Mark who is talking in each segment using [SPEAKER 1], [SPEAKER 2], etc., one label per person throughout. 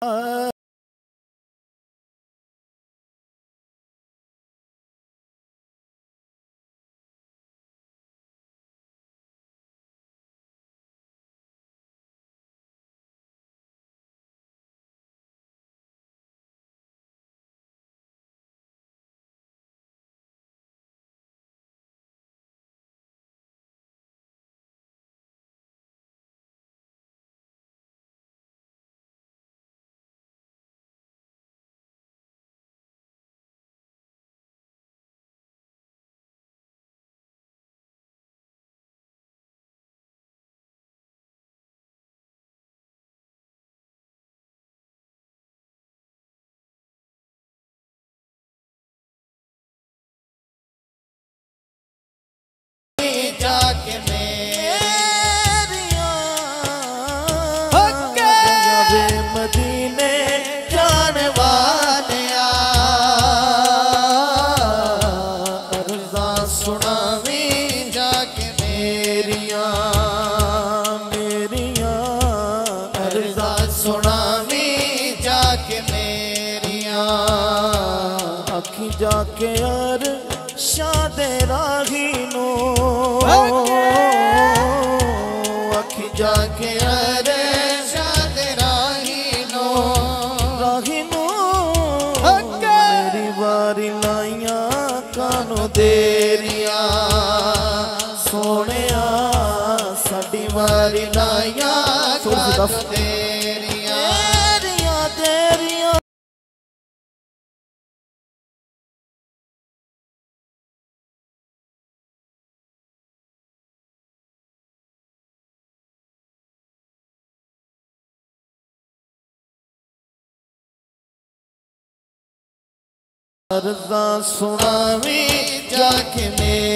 [SPEAKER 1] 啊。ਸੋਹਣਿਆ
[SPEAKER 2] ਸਾਡੀ ਮਾਰੀ
[SPEAKER 1] ਲਾਇਆ ਖਾਕ ਤੇਰੀਆਂ
[SPEAKER 2] ਤੇਰੀਆਂ
[SPEAKER 1] ਤੇਰੀਆਂ
[SPEAKER 2] ਰਜ਼ਾ ਸੁਣਾਵੀ ਜਾ
[SPEAKER 1] ਕੇ ਮੇਰੇ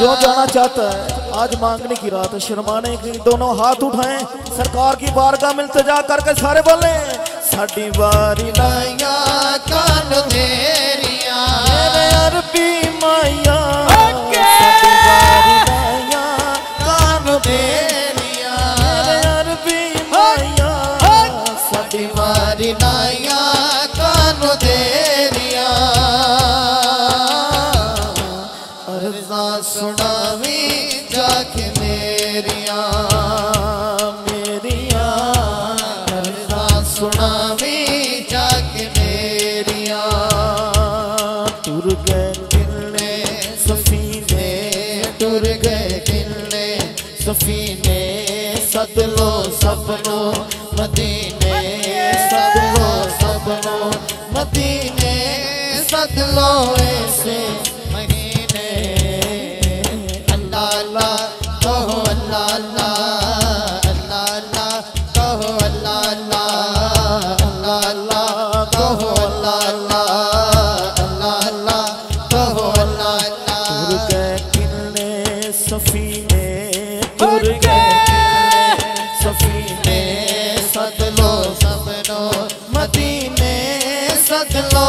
[SPEAKER 2] जो जाना चाहता है आज मांगने की रात शर्माने की दोनों हाथ उठाए सरकार की बार का में इल्तजा करके सारे बोले साड़ी बारी लाइया कान तेरी टूर गए किले सफीने टूर गए किले सफीने
[SPEAKER 1] सदलो सपनो
[SPEAKER 2] मदीने सदलो सपनो मदीने
[SPEAKER 1] सदलो
[SPEAKER 2] ऐसे महीने
[SPEAKER 1] अल्लाह
[SPEAKER 2] अल्लाह कहो
[SPEAKER 1] अल्लाह अल्लाह Allah, Allah. नदीने सधलो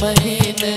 [SPEAKER 2] बहीने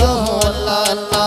[SPEAKER 1] तो लाला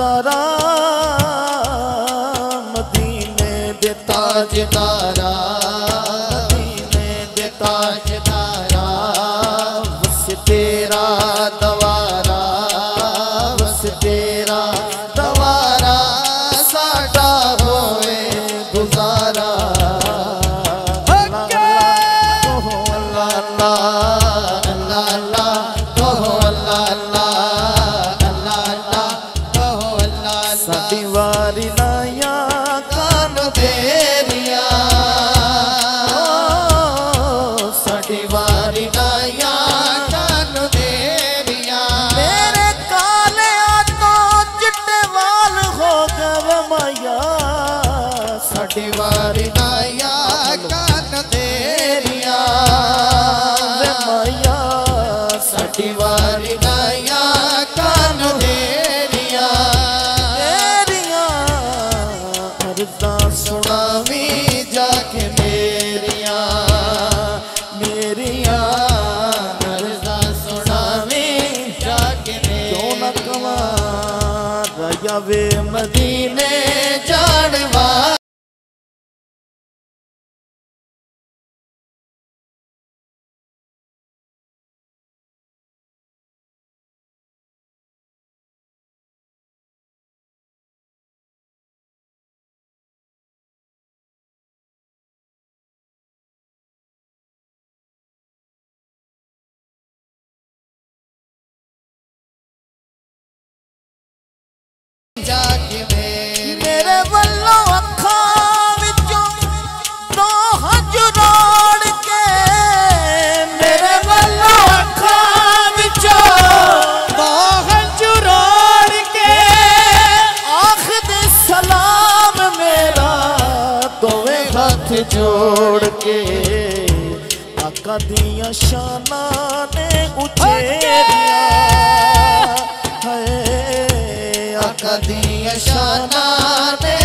[SPEAKER 1] दारा
[SPEAKER 2] ਸਾਡੀ ਵਾਰੀ
[SPEAKER 1] ਨਾ ਆ ਕੰਨ ਤੇਰੀਆਂ
[SPEAKER 2] ਵੇ ਮਾਇਆ
[SPEAKER 1] ਸਾਡੀ ਵਾਰੀ ਨਾ ਆ ਕੰਨ ਤੇਰੀਆਂ
[SPEAKER 2] ਤੇਰੀਆਂ
[SPEAKER 1] ਅਰਦਾਸਾਂ ਕੇ
[SPEAKER 2] ਆਕਾ ਦੀਆਂ ਸ਼ਾਨਾਂ ਨੇ ਉਚੇਰੀਆਂ ਹਏ
[SPEAKER 1] ਆਕਾ ਦੀਆਂ ਸ਼ਾਨਾਂ ਨੇ